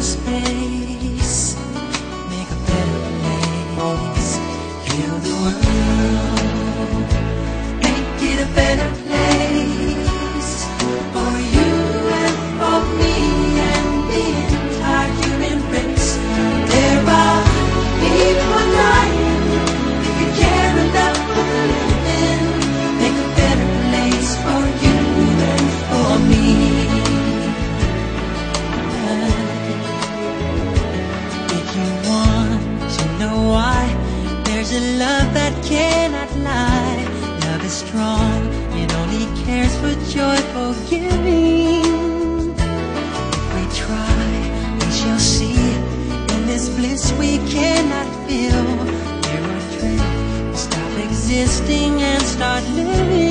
Space. cannot feel. There are thrills. Stop existing and start living.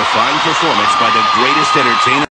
Fine performance by the greatest entertainer.